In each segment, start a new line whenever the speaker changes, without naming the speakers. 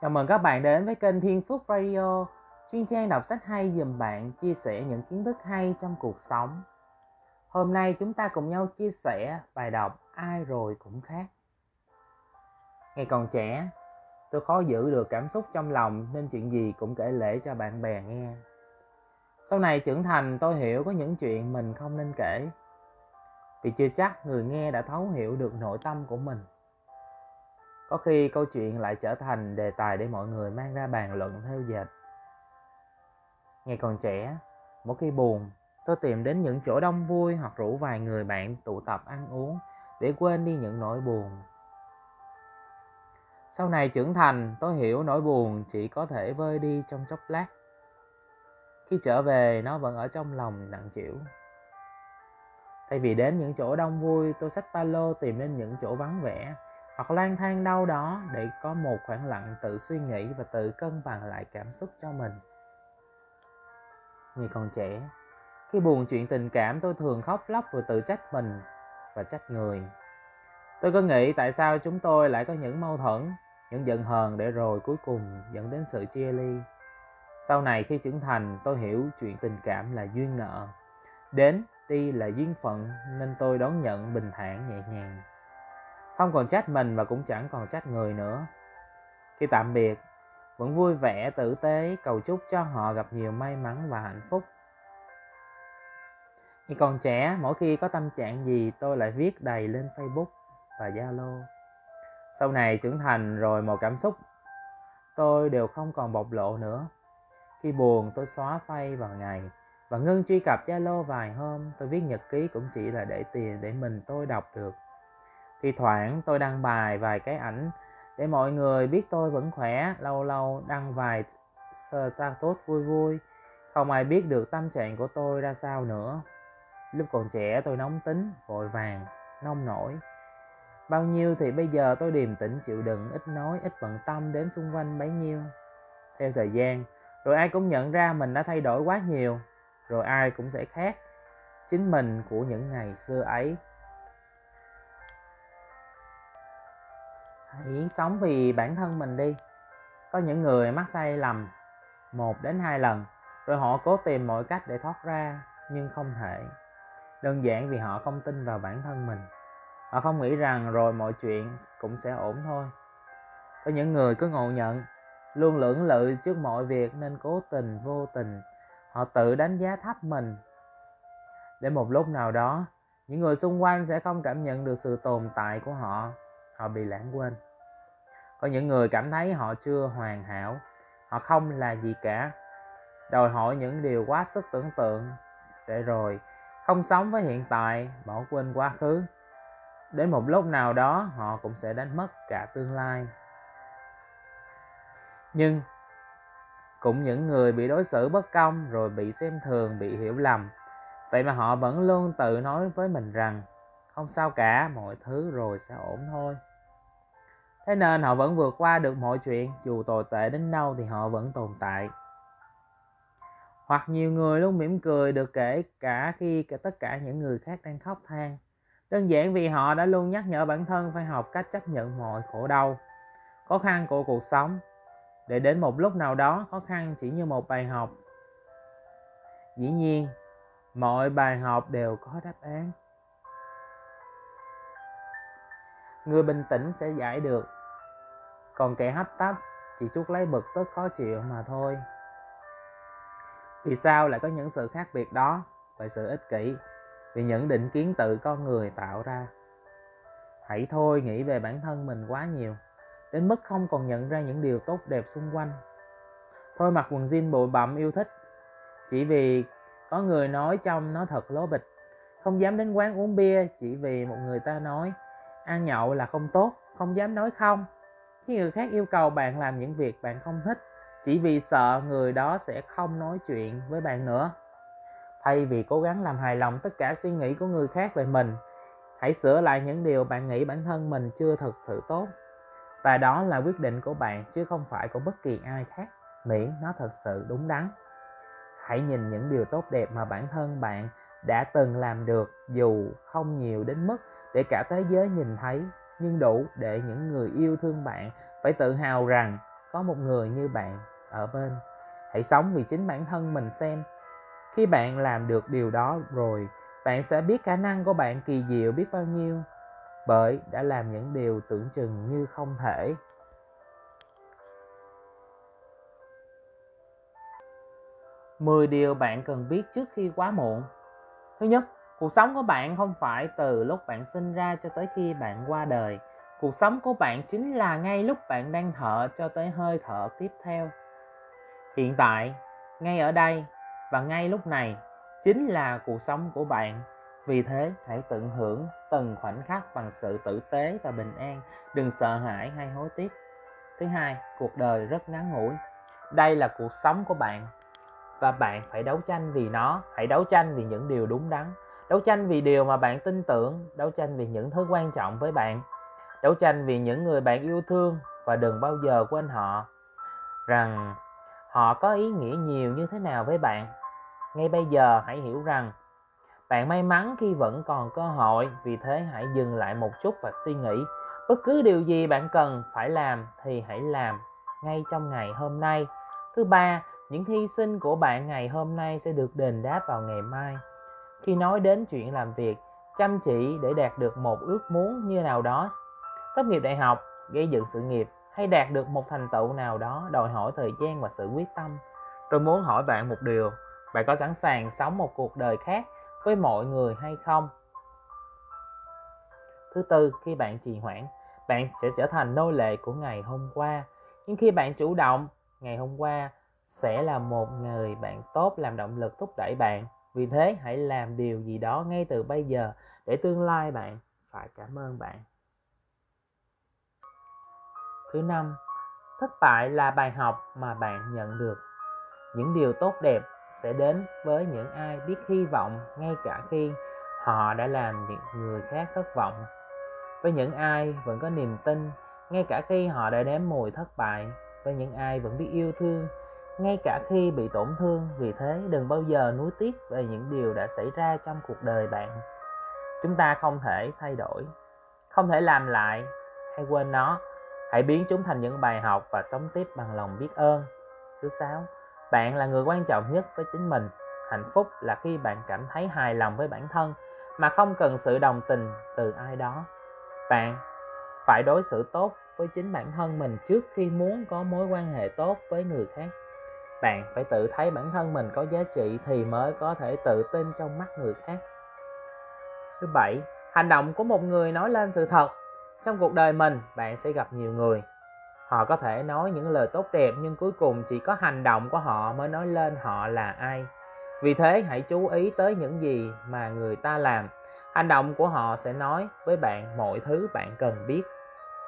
Chào mừng các bạn đến với kênh Thiên Phúc Radio, chuyên trang đọc sách hay dùm bạn chia sẻ những kiến thức hay trong cuộc sống. Hôm nay chúng ta cùng nhau chia sẻ bài đọc Ai rồi cũng khác. Ngày còn trẻ, tôi khó giữ được cảm xúc trong lòng nên chuyện gì cũng kể lể cho bạn bè nghe. Sau này trưởng thành tôi hiểu có những chuyện mình không nên kể vì chưa chắc người nghe đã thấu hiểu được nội tâm của mình có khi câu chuyện lại trở thành đề tài để mọi người mang ra bàn luận theo dệt. Ngày còn trẻ, mỗi khi buồn, tôi tìm đến những chỗ đông vui hoặc rủ vài người bạn tụ tập ăn uống để quên đi những nỗi buồn. Sau này trưởng thành, tôi hiểu nỗi buồn chỉ có thể vơi đi trong chốc lát. Khi trở về, nó vẫn ở trong lòng nặng chịu thay vì đến những chỗ đông vui, tôi xách ba lô tìm đến những chỗ vắng vẻ hoặc lang thang đâu đó để có một khoảng lặng tự suy nghĩ và tự cân bằng lại cảm xúc cho mình. Người còn trẻ, khi buồn chuyện tình cảm tôi thường khóc lóc rồi tự trách mình và trách người. Tôi có nghĩ tại sao chúng tôi lại có những mâu thuẫn, những giận hờn để rồi cuối cùng dẫn đến sự chia ly. Sau này khi trưởng thành, tôi hiểu chuyện tình cảm là duyên nợ. Đến đi là duyên phận, nên tôi đón nhận bình thản nhẹ nhàng không còn trách mình và cũng chẳng còn trách người nữa. Khi tạm biệt, vẫn vui vẻ, tử tế, cầu chúc cho họ gặp nhiều may mắn và hạnh phúc. Khi còn trẻ, mỗi khi có tâm trạng gì, tôi lại viết đầy lên facebook và zalo. Sau này trưởng thành rồi một cảm xúc, tôi đều không còn bộc lộ nữa. Khi buồn, tôi xóa phay vào ngày và ngưng truy cập zalo vài hôm. Tôi viết nhật ký cũng chỉ là để tiền để mình tôi đọc được thi thoảng tôi đăng bài vài cái ảnh để mọi người biết tôi vẫn khỏe, lâu lâu đăng vài status vui vui. Không ai biết được tâm trạng của tôi ra sao nữa. Lúc còn trẻ tôi nóng tính, vội vàng, nông nổi. Bao nhiêu thì bây giờ tôi điềm tĩnh, chịu đựng, ít nói, ít bận tâm đến xung quanh bấy nhiêu. Theo thời gian, rồi ai cũng nhận ra mình đã thay đổi quá nhiều, rồi ai cũng sẽ khác. Chính mình của những ngày xưa ấy. Hãy sống vì bản thân mình đi. Có những người mắc sai lầm một đến hai lần, rồi họ cố tìm mọi cách để thoát ra, nhưng không thể. Đơn giản vì họ không tin vào bản thân mình. Họ không nghĩ rằng rồi mọi chuyện cũng sẽ ổn thôi. Có những người cứ ngộ nhận, luôn lưỡng lự trước mọi việc nên cố tình, vô tình. Họ tự đánh giá thấp mình. Đến một lúc nào đó, những người xung quanh sẽ không cảm nhận được sự tồn tại của họ. Họ bị lãng quên có những người cảm thấy họ chưa hoàn hảo, họ không là gì cả. Đòi hỏi những điều quá sức tưởng tượng để rồi không sống với hiện tại, bỏ quên quá khứ. Đến một lúc nào đó, họ cũng sẽ đánh mất cả tương lai. Nhưng cũng những người bị đối xử bất công rồi bị xem thường, bị hiểu lầm, vậy mà họ vẫn luôn tự nói với mình rằng, không sao cả, mọi thứ rồi sẽ ổn thôi thế nên họ vẫn vượt qua được mọi chuyện, dù tồi tệ đến đâu thì họ vẫn tồn tại. Hoặc nhiều người luôn mỉm cười được kể cả khi cả tất cả những người khác đang khóc than. Đơn giản vì họ đã luôn nhắc nhở bản thân phải học cách chấp nhận mọi khổ đau, khó khăn của cuộc sống. Để đến một lúc nào đó, khó khăn chỉ như một bài học. Dĩ nhiên, mọi bài học đều có đáp án. Người bình tĩnh sẽ giải được còn kẻ hấp tấp chỉ chút lấy bực tức khó chịu mà thôi. Vì sao lại có những sự khác biệt đó? Về sự ích kỷ, vì những định kiến tự con người tạo ra. Hãy thôi nghĩ về bản thân mình quá nhiều, đến mức không còn nhận ra những điều tốt đẹp xung quanh. Thôi mặc quần jean bụi bặm yêu thích, chỉ vì có người nói trong nó thật lố bịch. Không dám đến quán uống bia chỉ vì một người ta nói, ăn nhậu là không tốt, không dám nói không khi người khác yêu cầu bạn làm những việc bạn không thích, chỉ vì sợ người đó sẽ không nói chuyện với bạn nữa. Thay vì cố gắng làm hài lòng tất cả suy nghĩ của người khác về mình, hãy sửa lại những điều bạn nghĩ bản thân mình chưa thực sự tốt. Và đó là quyết định của bạn chứ không phải của bất kỳ ai khác. Miễn nó thật sự đúng đắn. Hãy nhìn những điều tốt đẹp mà bản thân bạn đã từng làm được dù không nhiều đến mức để cả thế giới nhìn thấy nhưng đủ để những người yêu thương bạn phải tự hào rằng có một người như bạn ở bên. Hãy sống vì chính bản thân mình xem. Khi bạn làm được điều đó rồi, bạn sẽ biết khả năng của bạn kỳ diệu biết bao nhiêu, bởi đã làm những điều tưởng chừng như không thể. Mười điều bạn cần biết trước khi quá muộn. Thứ nhất cuộc sống của bạn không phải từ lúc bạn sinh ra cho tới khi bạn qua đời. Cuộc sống của bạn chính là ngay lúc bạn đang thở cho tới hơi thở tiếp theo. Hiện tại, ngay ở đây và ngay lúc này chính là cuộc sống của bạn. Vì thế, hãy tận hưởng từng khoảnh khắc bằng sự tử tế và bình an. Đừng sợ hãi hay hối tiếc. Thứ hai, cuộc đời rất ngắn ngủi. Đây là cuộc sống của bạn và bạn phải đấu tranh vì nó. Hãy đấu tranh vì những điều đúng đắn đấu tranh vì điều mà bạn tin tưởng, đấu tranh vì những thứ quan trọng với bạn. Đấu tranh vì những người bạn yêu thương và đừng bao giờ quên họ. Rằng họ có ý nghĩa nhiều như thế nào với bạn. Ngay bây giờ hãy hiểu rằng bạn may mắn khi vẫn còn cơ hội, vì thế hãy dừng lại một chút và suy nghĩ. Bất cứ điều gì bạn cần phải làm thì hãy làm ngay trong ngày hôm nay. Thứ ba, những hy sinh của bạn ngày hôm nay sẽ được đền đáp vào ngày mai khi nói đến chuyện làm việc, chăm chỉ để đạt được một ước muốn như nào đó. Tốt nghiệp đại học, gây dựng sự nghiệp, hay đạt được một thành tựu nào đó đòi hỏi thời gian và sự quyết tâm? Tôi muốn hỏi bạn một điều, bạn có sẵn sàng sống một cuộc đời khác với mọi người hay không? Thứ tư, khi bạn trì hoãn, bạn sẽ trở thành nô lệ của ngày hôm qua. Nhưng khi bạn chủ động, ngày hôm qua sẽ là một người bạn tốt làm động lực thúc đẩy bạn vì thế, hãy làm điều gì đó ngay từ bây giờ để tương lai bạn phải cảm ơn bạn. Thứ năm, thất bại là bài học mà bạn nhận được. Những điều tốt đẹp sẽ đến với những ai biết hy vọng ngay cả khi họ đã làm những người khác thất vọng. Với những ai vẫn có niềm tin, ngay cả khi họ đã nếm mùi thất bại, với những ai vẫn biết yêu thương ngay cả khi bị tổn thương, vì thế đừng bao giờ nuối tiếc về những điều đã xảy ra trong cuộc đời bạn. Chúng ta không thể thay đổi, không thể làm lại hay quên nó. Hãy biến chúng thành những bài học và sống tiếp bằng lòng biết ơn. Thứ sáu, bạn là người quan trọng nhất với chính mình. Hạnh phúc là khi bạn cảm thấy hài lòng với bản thân, mà không cần sự đồng tình từ ai đó. Bạn phải đối xử tốt với chính bản thân mình trước khi muốn có mối quan hệ tốt với người khác bạn phải tự thấy bản thân mình có giá trị thì mới có thể tự tin trong mắt người khác. Thứ bảy, hành động của một người nói lên sự thật. Trong cuộc đời mình, bạn sẽ gặp nhiều người. Họ có thể nói những lời tốt đẹp nhưng cuối cùng chỉ có hành động của họ mới nói lên họ là ai. Vì thế, hãy chú ý tới những gì mà người ta làm. Hành động của họ sẽ nói với bạn mọi thứ bạn cần biết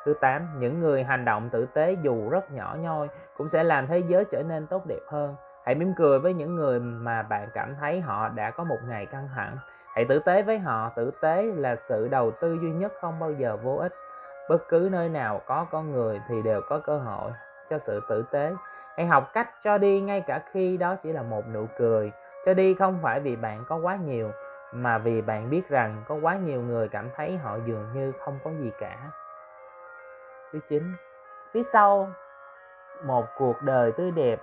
thứ 8 những người hành động tử tế dù rất nhỏ nhoi cũng sẽ làm thế giới trở nên tốt đẹp hơn. Hãy mỉm cười với những người mà bạn cảm thấy họ đã có một ngày căng thẳng. Hãy tử tế với họ. Tử tế là sự đầu tư duy nhất không bao giờ vô ích. Bất cứ nơi nào có con người thì đều có cơ hội cho sự tử tế. Hãy học cách cho đi ngay cả khi đó chỉ là một nụ cười. Cho đi không phải vì bạn có quá nhiều, mà vì bạn biết rằng có quá nhiều người cảm thấy họ dường như không có gì cả thứ chín phía sau một cuộc đời tươi đẹp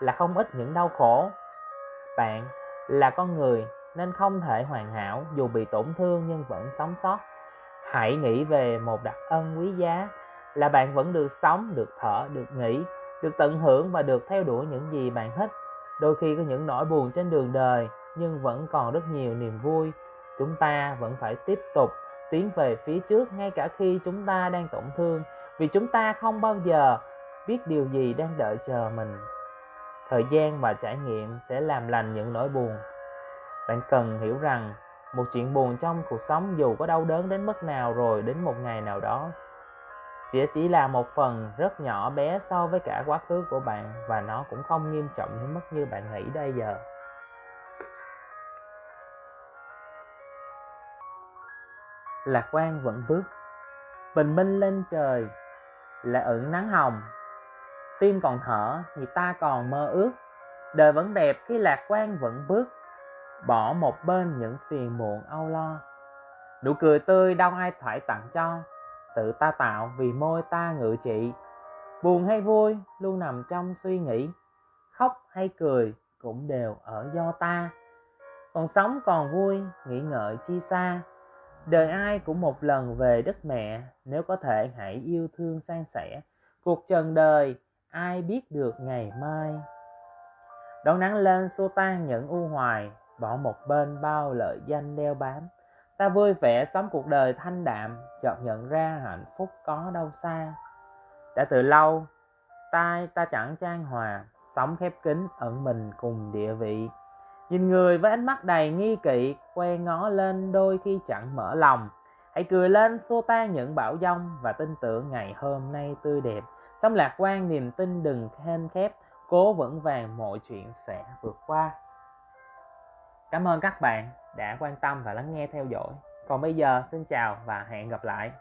là không ít những đau khổ. Bạn là con người nên không thể hoàn hảo dù bị tổn thương nhưng vẫn sống sót. Hãy nghĩ về một đặc ân quý giá là bạn vẫn được sống, được thở, được nghỉ, được tận hưởng và được theo đuổi những gì bạn thích. Đôi khi có những nỗi buồn trên đường đời nhưng vẫn còn rất nhiều niềm vui. Chúng ta vẫn phải tiếp tục tiến về phía trước ngay cả khi chúng ta đang tổn thương, vì chúng ta không bao giờ biết điều gì đang đợi chờ mình. Thời gian và trải nghiệm sẽ làm lành những nỗi buồn. Bạn cần hiểu rằng một chuyện buồn trong cuộc sống dù có đau đớn đến mức nào rồi đến một ngày nào đó chỉ chỉ là một phần rất nhỏ bé so với cả quá khứ của bạn và nó cũng không nghiêm trọng đến mức như bạn nghĩ bây giờ. Lạc quan vẫn bước. Bình minh lên trời là ửng nắng hồng. Tim còn thở thì ta còn mơ ước. Đời vẫn đẹp khi lạc quan vẫn bước, bỏ một bên những phiền muộn âu lo. Nụ cười tươi đâu ai phải tặng cho, tự ta tạo vì môi ta ngự trị. Buồn hay vui luôn nằm trong suy nghĩ, khóc hay cười cũng đều ở do ta. Còn sống còn vui, nghĩ ngợi chi xa đời ai cũng một lần về đất mẹ, nếu có thể hãy yêu thương san sẻ. Cuộc trần đời, ai biết được ngày mai? Đón nắng lên xua tan những u hoài, bỏ một bên bao lợi danh đeo bám. Ta vui vẻ sống cuộc đời thanh đạm, chợt nhận ra hạnh phúc có đâu xa. Đã từ lâu, tai ta chẳng trang hòa, sống khép kín ẩn mình cùng địa vị nhìn người với ánh mắt đầy nghi kỵ, que ngó lên đôi khi chẳng mở lòng. Hãy cười lên, xua tan những bão giông và tin tưởng ngày hôm nay tươi đẹp. Sống lạc quan niềm tin đừng khen khép, cố vững vàng mọi chuyện sẽ vượt qua. Cảm ơn các bạn đã quan tâm và lắng nghe theo dõi. Còn bây giờ, xin chào và hẹn gặp lại.